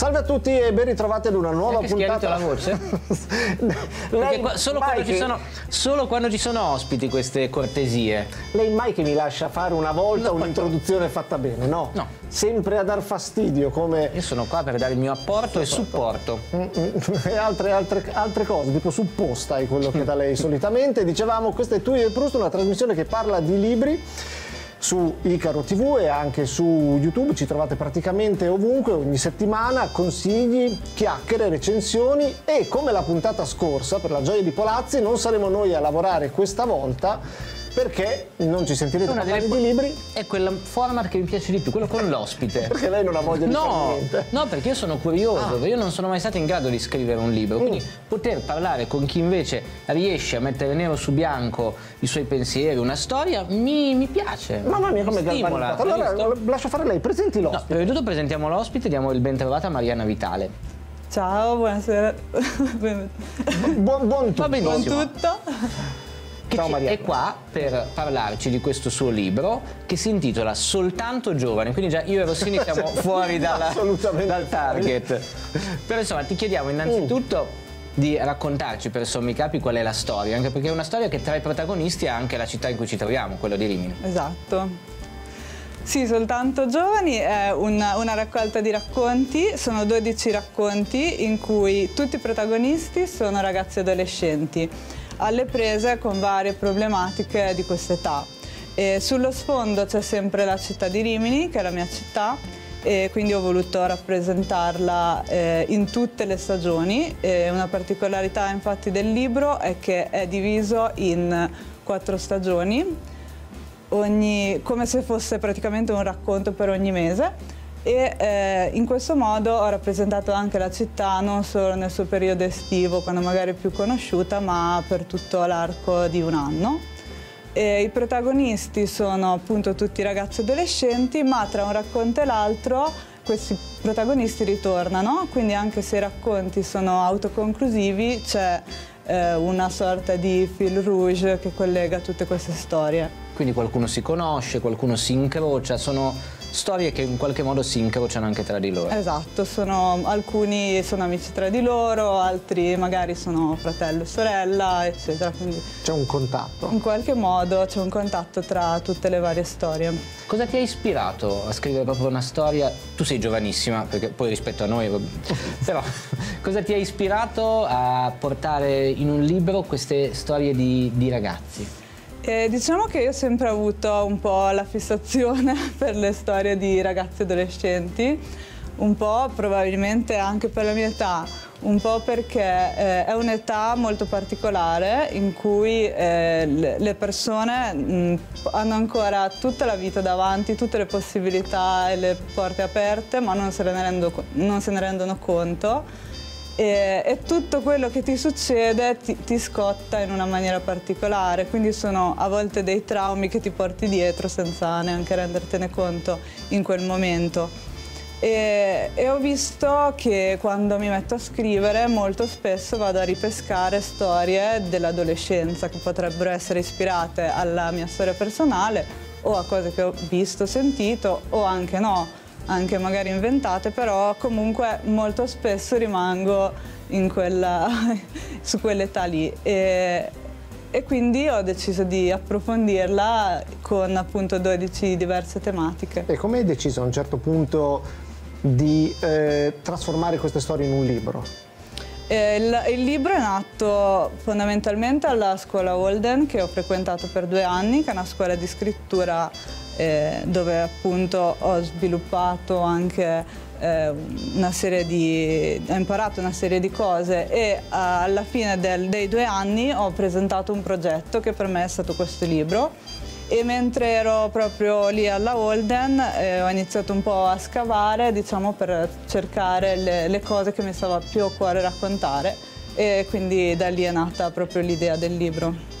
Salve a tutti e ben ritrovati ad una nuova puntata. la voce? Perché qua- solo, quando ci Mike, sono, solo quando ci sono ospiti queste cortesie. Lei mai che mi lascia fare una volta un'introduzione fatta bene, no? No. Sempre a dar fastidio come Io sono qua per dare il mio apporto e supporto. e altre, altre, altre cose, tipo supposta è quello che da lei solitamente. Dicevamo, questa è Tui e Proust, una trasmissione che parla di libri su Icaro TV e anche su YouTube, ci trovate praticamente ovunque, ogni settimana, consigli, chiacchiere, recensioni. E come la puntata scorsa, per la gioia di Polazzi, non saremo noi a lavorare questa volta perché non ci sentirete Una parlare delle- di libri, È quel format che mi piace di più, quello con l'ospite. perché lei non ha voglia di fare No, niente. Ah. no, perché io sono curioso, io non sono mai stato in grado di scrivere un libro, quindi Mm. poter parlare con chi invece riesce a mettere nero su bianco i suoi pensieri, una storia, mi, mi piace. Mamma mia come galvanizzato. Allora visto? lascio fare lei, presenti No, l'ospite. prima di tutto presentiamo l'ospite, diamo il ben trovata a Mariana Vitale. Ciao, buonasera. Buon, buon tutto. Va benissimo. Buon tutto. Che Ciao è qua per parlarci di questo suo libro che si intitola Soltanto giovani, quindi già io e Rossini siamo fuori dalla- dal target. Però insomma ti chiediamo innanzitutto di raccontarci per sommi capi qual è la storia, anche perché è una storia che tra i protagonisti ha anche la città in cui ci troviamo, quello di Rimini. Esatto. Sì, soltanto giovani è una, una raccolta di racconti, sono 12 racconti in cui tutti i protagonisti sono ragazzi adolescenti, alle prese con varie problematiche di quest'età. Sullo sfondo c'è sempre la città di Rimini, che è la mia città, e quindi ho voluto rappresentarla eh, in tutte le stagioni. E una particolarità infatti del libro è che è diviso in quattro stagioni ogni- come se fosse praticamente un racconto per ogni mese e eh, in questo modo ho rappresentato anche la città non solo nel suo periodo estivo, quando magari è più conosciuta, ma per tutto l'arco di un anno. E I protagonisti sono appunto tutti ragazzi adolescenti, ma tra un racconto e l'altro questi protagonisti ritornano, quindi anche se i racconti sono autoconclusivi c'è eh, una sorta di fil rouge che collega tutte queste storie. Quindi qualcuno si conosce, qualcuno si incrocia, sono storie che in qualche modo si incrociano anche tra di loro. Esatto, sono- alcuni sono amici tra di loro, altri magari sono fratello e sorella, eccetera. C'è un contatto. in qualche modo c'è un contatto tra tutte le varie storie. Cosa ti ha ispirato a scrivere proprio una storia? Tu sei giovanissima, perché poi rispetto a noi, però cosa ti ha ispirato a portare in un libro queste storie di, di ragazzi? E diciamo che io ho sempre avuto un po' la fissazione per le storie di ragazzi adolescenti, un po' probabilmente anche per la mia età, un po' perché eh, è un'età molto particolare in cui eh, le persone mh, hanno ancora tutta la vita davanti, tutte le possibilità e le porte aperte, ma non se ne, rendo- non se ne rendono conto. E, e tutto quello che ti succede ti, ti scotta in una maniera particolare, quindi sono a volte dei traumi che ti porti dietro senza neanche rendertene conto in quel momento. E, e ho visto che quando mi metto a scrivere molto spesso vado a ripescare storie dell'adolescenza che potrebbero essere ispirate alla mia storia personale o a cose che ho visto, sentito o anche no, anche magari inventate, però comunque molto spesso rimango in quella, su quell'età lì. E, e quindi ho deciso di approfondirla con appunto 12 diverse tematiche. E come hai deciso a un certo punto di eh, trasformare queste storie in un libro? Eh, Il, il libro è nato fondamentalmente alla scuola Walden che ho frequentato per due anni, che è una scuola di scrittura eh, dove appunto ho sviluppato anche eh, una serie di... ho imparato una serie di cose e ah, alla fine del- dei due anni ho presentato un progetto che per me è stato questo libro e mentre ero proprio lì alla Holden eh, ho iniziato un po' a scavare diciamo, per cercare le, le cose che mi stava più a cuore raccontare e quindi da lì è nata proprio l'idea del libro.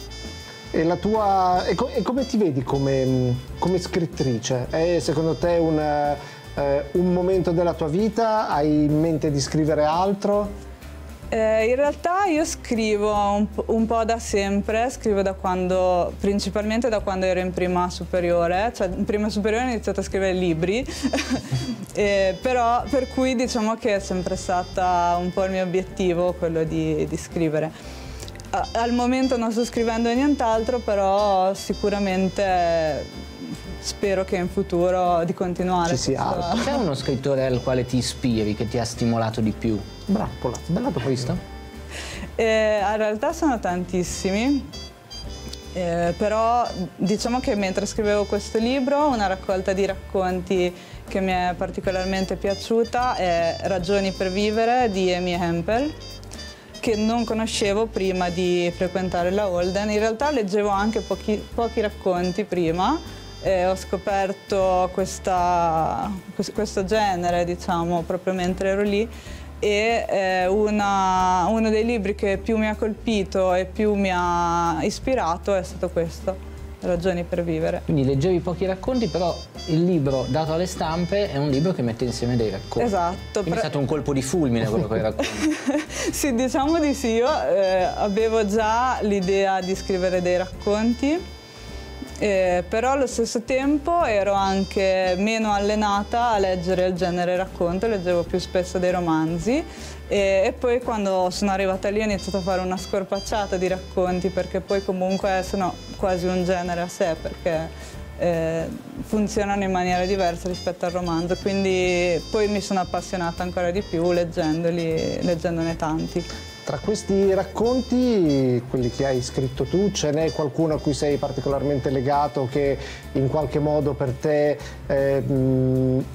E, tua, e, co- e come ti vedi come, come scrittrice? È secondo te un, eh, un momento della tua vita? Hai in mente di scrivere altro? Eh, in realtà io scrivo un, un, po' da sempre, scrivo da quando, principalmente da quando ero in prima superiore, cioè in prima superiore ho iniziato a scrivere libri, eh, però per cui diciamo che è sempre stata un po' il mio obiettivo quello di, di scrivere. Al momento non sto scrivendo nient'altro, però sicuramente spero che in futuro di continuare. Ci sia. C'è uno scrittore al quale ti ispiri, che ti ha stimolato di più? Bravo, Polazzo, bella dopo visto? Eh, in realtà sono tantissimi, eh, però diciamo che mentre scrivevo questo libro, una raccolta di racconti che mi è particolarmente piaciuta è Ragioni per vivere di Amy Hempel che non conoscevo prima di frequentare la Holden. In realtà leggevo anche pochi, pochi racconti prima, eh, ho scoperto questa, questo genere, diciamo, proprio mentre ero lì e eh, una, uno dei libri che più mi ha colpito e più mi ha ispirato è stato questo. Ragioni per vivere. Quindi leggevi pochi racconti, però il libro dato alle stampe è un libro che mette insieme dei racconti. Esatto. Quindi è stato un colpo di fulmine quello che hai racconti. sì, diciamo di sì. Io eh, avevo già l'idea di scrivere dei racconti eh, però allo stesso tempo ero anche meno allenata a leggere il genere racconto, leggevo più spesso dei romanzi e, e, poi quando sono arrivata lì ho iniziato a fare una scorpacciata di racconti perché poi comunque sono quasi un genere a sé perché eh, funzionano in maniera diversa rispetto al romanzo, quindi poi mi sono appassionata ancora di più leggendoli, leggendone tanti. Tra questi racconti, quelli che hai scritto tu, ce n'è qualcuno a cui sei particolarmente legato che in qualche modo per te eh,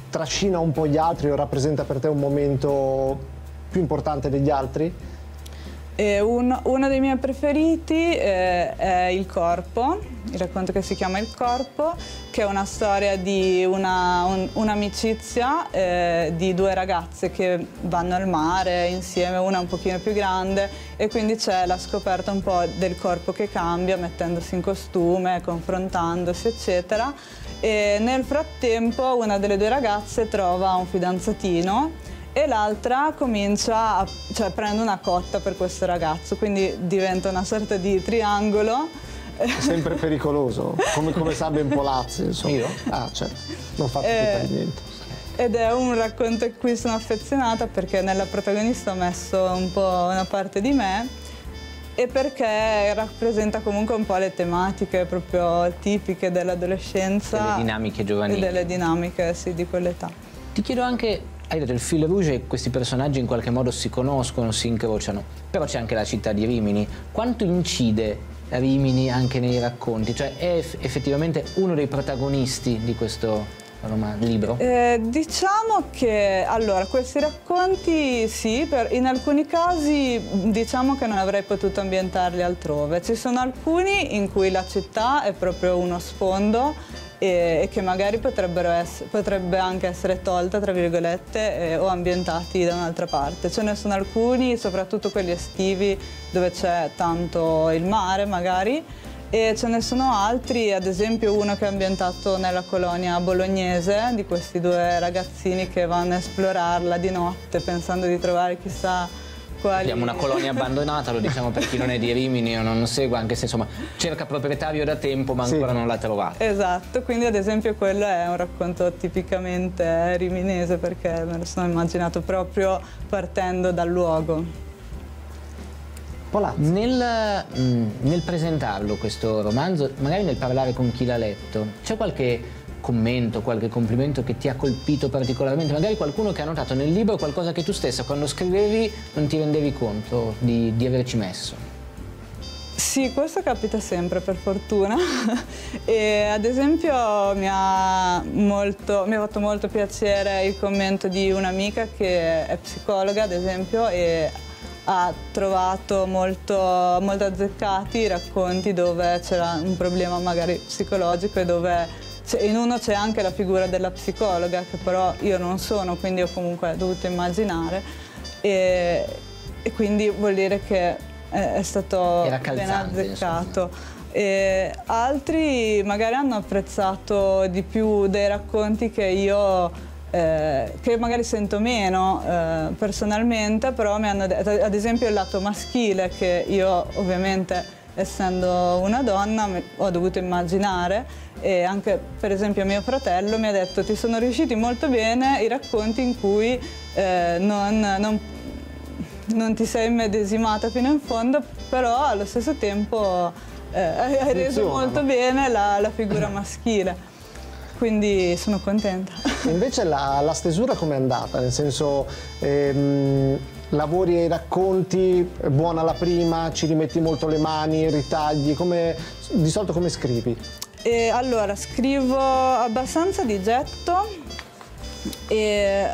trascina un po' gli altri o rappresenta per te un momento più importante degli altri? Un, uno dei miei preferiti eh, è Il Corpo, il racconto che si chiama Il Corpo, che è una storia di un'amicizia un, eh, di due ragazze che vanno al mare insieme, una un pochino più grande e quindi c'è la scoperta un po' del corpo che cambia mettendosi in costume, confrontandosi eccetera. E nel frattempo una delle due ragazze trova un fidanzatino e l'altra comincia, a, cioè prende una cotta per questo ragazzo, quindi diventa una sorta di triangolo. Sempre pericoloso, come, come sa ben Polazzi, insomma. Io? Ah, certo, non fate eh, niente. Ed è un racconto a cui sono affezionata perché nella protagonista ho messo un po' una parte di me e perché rappresenta comunque un po' le tematiche proprio tipiche dell'adolescenza. Delle dinamiche giovanili. E delle dinamiche, sì, di quell'età. Ti chiedo anche hai detto il fil rouge e questi personaggi in qualche modo si conoscono, si incrociano, però c'è anche la città di Rimini. Quanto incide Rimini anche nei racconti? Cioè è effettivamente uno dei protagonisti di questo romanzo, libro? Eh, diciamo che allora questi racconti sì, per, in alcuni casi diciamo che non avrei potuto ambientarli altrove. Ci sono alcuni in cui la città è proprio uno sfondo e, e che magari essere, potrebbe anche essere tolta, tra virgolette, eh, o ambientati da un'altra parte. Ce ne sono alcuni, soprattutto quelli estivi, dove c'è tanto il mare magari, e ce ne sono altri, ad esempio uno che è ambientato nella colonia bolognese, di questi due ragazzini che vanno a esplorarla di notte pensando di trovare chissà quali... Abbiamo una colonia abbandonata, lo diciamo per chi non è di Rimini o non segue, anche se insomma cerca proprietario da tempo ma ancora sì. non l'ha trovato. Esatto, quindi ad esempio quello è un racconto tipicamente riminese perché me lo sono immaginato proprio partendo dal luogo. Nel, mm, nel presentarlo questo romanzo, magari nel parlare con chi l'ha letto, c'è qualche commento, qualche complimento che ti ha colpito particolarmente, magari qualcuno che ha notato nel libro qualcosa che tu stessa quando scrivevi non ti rendevi conto di, di averci messo. Sì, questo capita sempre per fortuna e ad esempio mi ha, molto, mi ha, fatto molto piacere il commento di un'amica che è psicologa ad esempio e ha trovato molto, molto azzeccati i racconti dove c'era un problema magari psicologico e dove in uno c'è anche la figura della psicologa, che però io non sono, quindi ho comunque dovuto immaginare. E, e quindi vuol dire che è, stato ben azzeccato. E altri magari hanno apprezzato di più dei racconti che io eh, che magari sento meno eh, personalmente, però mi hanno detto, ad esempio il lato maschile che io ovviamente essendo una donna ho dovuto immaginare e anche per esempio mio fratello mi ha detto ti sono riusciti molto bene i racconti in cui eh, non, non, non, ti sei medesimata fino in fondo però allo stesso tempo eh, hai reso molto bene la, la figura maschile quindi sono contenta. Invece la, la stesura com'è andata? Nel senso, ehm, lavori ai racconti, buona la prima, ci rimetti molto le mani, ritagli, come, di solito come scrivi? E allora, scrivo abbastanza di getto e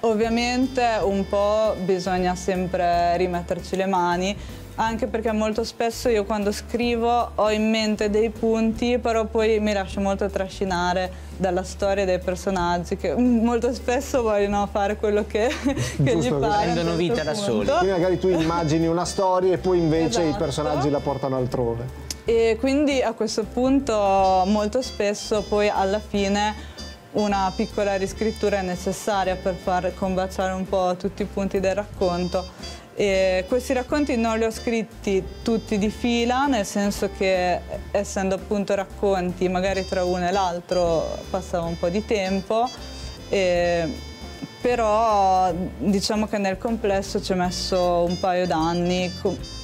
ovviamente un po' bisogna sempre rimetterci le mani anche perché molto spesso io quando scrivo ho in mente dei punti, però poi mi lascio molto trascinare dalla storia dei personaggi che molto spesso vogliono fare quello che, che gli pare. Prendono vita certo da soli. Quindi magari tu immagini una storia e poi invece esatto. i personaggi la portano altrove. E quindi a questo punto molto spesso poi alla fine una piccola riscrittura è necessaria per far combaciare un po' tutti i punti del racconto e questi racconti non li ho scritti tutti di fila, nel senso che essendo appunto racconti, magari tra uno e l'altro passava un po' di tempo, e, però diciamo che nel complesso ci ho messo un paio d'anni,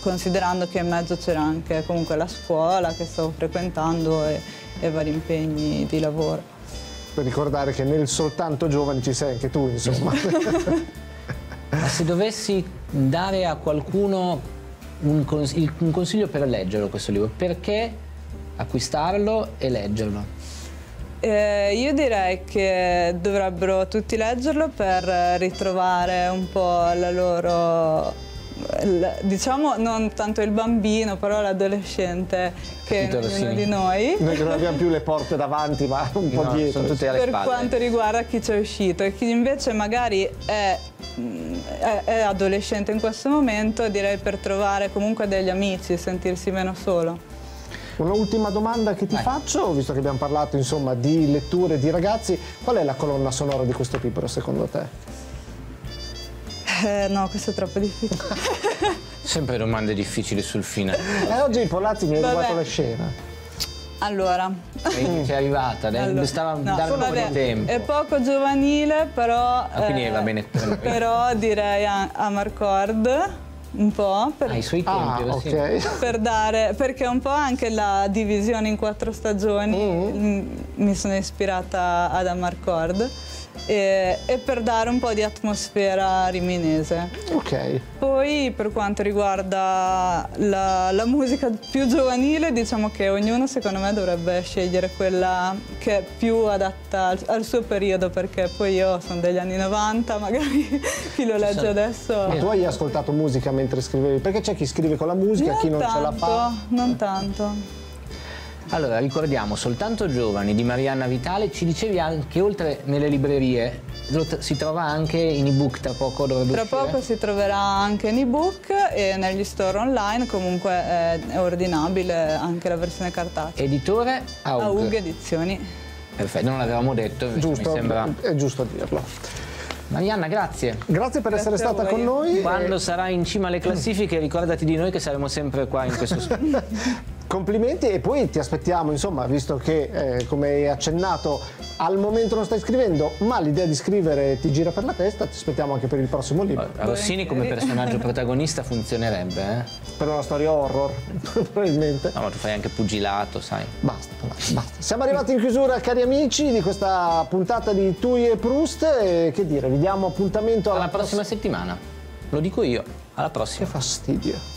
considerando che in mezzo c'era anche comunque la scuola che stavo frequentando e, e vari impegni di lavoro. Per ricordare che nel soltanto giovani ci sei anche tu, insomma. Ma se dovessi dare a qualcuno un, consiglio, un consiglio per leggerlo questo libro, perché acquistarlo e leggerlo? Eh, io direi che dovrebbero tutti leggerlo per ritrovare un po' la loro diciamo non tanto il bambino, però l'adolescente che è ognuno di noi. Noi che non abbiamo più le porte davanti, ma un po' no, dietro. Sono tutte alle per spalle. quanto riguarda chi c'è uscito e chi invece magari è, è, è adolescente in questo momento, direi per trovare comunque degli amici, sentirsi meno solo. Un'ultima domanda che ti Vai. faccio, visto che abbiamo parlato insomma, di letture di ragazzi, qual è la colonna sonora di questo libro secondo te? Eh, no, questo è troppo difficile. Sempre domande difficili sul fine. Eh, oggi i Polazzi mi hanno rubato la scena. Allora. Sei arrivata, allora, stava no, dando un po' di tempo. È poco giovanile, però. Ah, quindi eh, va bene. Però direi a, a Marcord un po' per, ah, i suoi tempi ah, okay. per dare perché un po' anche la divisione in quattro stagioni mm. mi sono ispirata ad Amarcord e, e, per dare un po' di atmosfera riminese. Ok. Poi per quanto riguarda la, la, musica più giovanile, diciamo che ognuno secondo me dovrebbe scegliere quella che è più adatta al, al suo periodo, perché poi io sono degli anni 90, magari chi lo legge adesso... Ma tu hai ascoltato musica mentre scrivevi? Perché c'è chi scrive con la musica, non chi non tanto, ce la fa? Non tanto. Allora, ricordiamo, soltanto giovani di Marianna Vitale, ci dicevi anche che oltre nelle librerie si trova anche in ebook tra poco dovrebbe Tra uscire. poco si troverà anche in ebook e negli store online comunque è, è ordinabile anche la versione cartacea. Editore AUG. AUG Edizioni. Perfetto, non l'avevamo detto, giusto, mi sembra... è giusto dirlo. Marianna, grazie. Grazie per grazie essere stata con noi. Quando e... sarai in cima alle classifiche ricordati di noi che saremo sempre qua in questo studio. Complimenti e poi ti aspettiamo, insomma, visto che eh, come hai accennato al momento non stai scrivendo, ma l'idea di scrivere ti gira per la testa, ti aspettiamo anche per il prossimo libro. Rossini come personaggio protagonista funzionerebbe, eh? Per una storia horror, probabilmente. No, ma tu fai anche pugilato, sai. Basta, basta. Siamo arrivati in chiusura, cari amici, di questa puntata di Tui e Proust. E che dire, vi diamo appuntamento alla, alla prossima settimana. Lo dico io, alla prossima. Che fastidio.